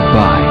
Goodbye.